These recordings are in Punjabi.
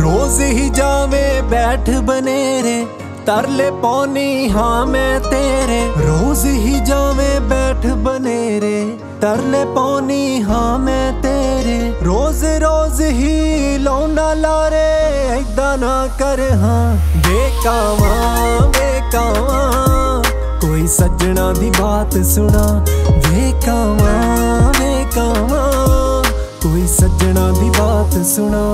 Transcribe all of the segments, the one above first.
ਰੋਜ਼ ਹੀ ਜਾਵੇ ਬੈਠ ਬਨੇਰੇ, ਤਰਲੇ ਪੌਣੀ ਹਾਂ ਮੈਂ ਤੇਰੇ। ਰੋਜ਼ ਹੀ ਜਾਵੇ ਬੈਠ ਬਨੇਰੇ, ਤਰਲੇ ਪੌਣੀ ਹਾਂ ਮੈਂ ਤੇਰੇ। ਰੋਜ਼ ਰੋਜ਼ ਹੀ ਲਾਉਣਾ ਲਾਰੇ ਐਦਾਂ ਨਾ ਕਰ, ਹਾਂ ਵੇਕਾਵਾਂ ਵੇਕਾਵਾਂ ਕੋਈ ਸੱਜਣਾ ਦੀ ਬਾਤ ਸੁਣਾ ਵੇਕਾਵਾਂ ਵੇਕਾਵਾਂ ਕੋਈ ਸੱਜਣਾ ਦੀ ਬਾਤ ਸੁਣਾ।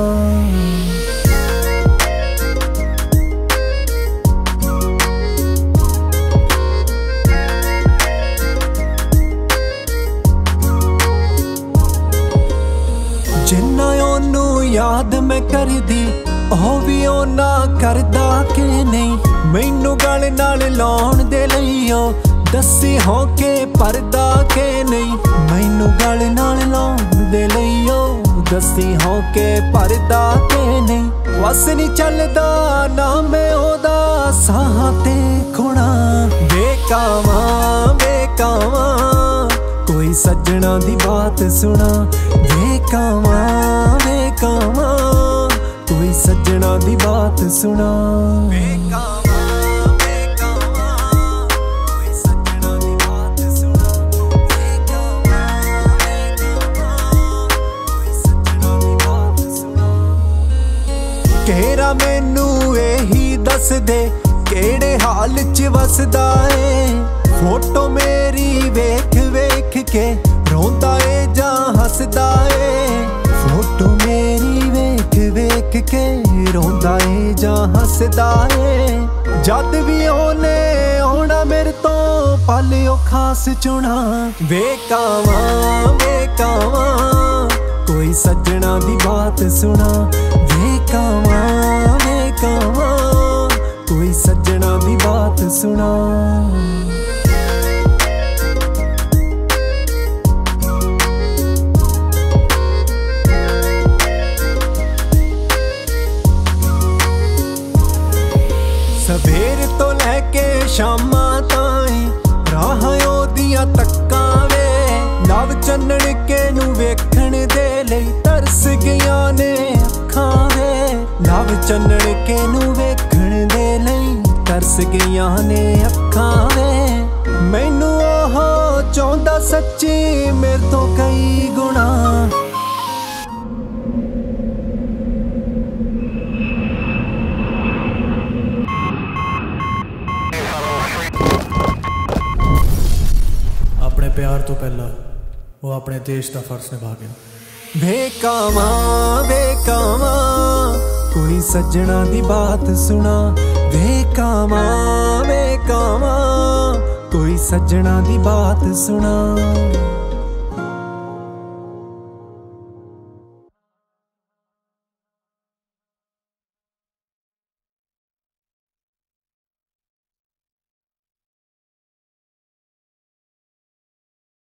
ਜਿੰਨਾ ਉਹਨੂੰ ਯਾਦ ਮੈਂ ਕਰਦੀ ਉਹ ਵੀ ਉਹਨਾਂ ਕਰਦਾ ਕਿ ਨਹੀਂ? ਮੈਨੂੰ ਗਲ ਨਾਲ ਲਾਉਣ ਦੇ ਲਈ ਉਹ ਦੱਸੀ ਹੋ ਕੇ ਪਰਦਾ ਕਿ ਨਹੀਂ? ਮੈਨੂੰ ਗਲ ਨਾਲ ਲਾਉਣ ਦੇ ਲਈ ਉਹ ਦੱਸੀ ਹੋ ਕੇ ਪਰਦਾ ਕਿ ਨਹੀਂ? ਵਸ ਨਹੀਂ ਚੱਲਦਾ ਨਾ ਮੈਂ ਉਹਦਾ ਸਾਹ ਤੇ ਖੁਣਾ। ਵੇਕਾਵਾਂ ਵੇਕਾਵਾਂ ਕੋਈ ਸੱਜਣਾ ਦੀ ਬਾਤ ਸੁਣਾ। ਵੇਕਾਵਾਂ ਵੇਕਾਵਾਂ ਕੋਈ ਸੱਜਣਾ ਦੀ ਬਾਤ ਸੁਣਾ। ਵੇਕਾਵਾਂ ਮੈਨੂੰ ਇਹੀ ਦੱਸ ਦੇ, ਕਿਹੜੇ ਹਾਲ ਚ ਵਸਦਾ ਏ? ਫੋਟੋ ਮੇਰੀ ਵੇਖ ਵੇਖ ਕੇ ਰੋਂਦਾ ਏ ਜਾਂ ਹੱਸਦਾ ਏ? ਫੋਟੋ ਮੇਰੀ ਵੇਖ ਵੇਖ ਕੇ ਰੋਂਦਾ ਏ ਜਾਂ ਹੱਸਦਾ ਏ? ਜਦ ਵੀ ਉਹਨੇ ਆਉਣਾ ਮੇਰੇ ਤੋਂ ਪਲਿਓ ਖਾਸ ਚੁਣਾ। ਵੇਕਾਵਾਂ ਵੇਕਾਵਾਂ ਕੋਈ ਸੱਜਣਾ ਦੀ ਬਾਤ ਸੁਣਾ। ਵੇਕਾਵਾਂ ਵੇਕਾਵਾਂ ਸਵੇਰ ਤੋਂ ਲੈ ਕੇ ਸ਼ਾਮਾਂ ਤਾਈਂ ਰਾਹਾਂ ਉਹਦੀਆਂ ਤੱਕਾਂ ਵੇ। ਨਵ ਚੰਨਣ ਕੇ ਨੂੰ ਵੇਖਣ ਦੇ ਲਈ ਤਰਸ ਗਈਆਂ ਨੇ ਅੱਖਾਂ ਵੇ। ਨਵ ਚੰਨਣ ਕੇ ਨੂੰ ਵੇਖਣ ਦੇ ਲਈ ਤਰਸ ਗਈਆਂ ਨੇ ਅੱਖਾਂ ਵੇ। ਮੈਨੂੰ ਉਹ ਚਾਹੁੰਦਾ ਸੱਚੀ ਮੇਰੇ ਤੋਂ ਕਈ ਗੁਣਾ ਪਿਆਰ ਤੋਂ ਪਹਿਲਾਂ ਉਹ ਆਪਣੇ ਦੇਸ਼ ਦਾ ਫਰਜ਼ ਨਿਭਾ ਗਿਆ। ਵੇਕਾਵਾਂ ਵੇਕਾਵਾਂ ਕੋਈ ਸੱਜਣਾ ਦੀ ਬਾਤ ਸੁਣਾ। ਵੇਕਾਵਾਂ ਵੇਕਾਵਾਂ ਕੋਈ ਸੱਜਣਾ ਦੀ ਬਾਤ ਸੁਣਾ।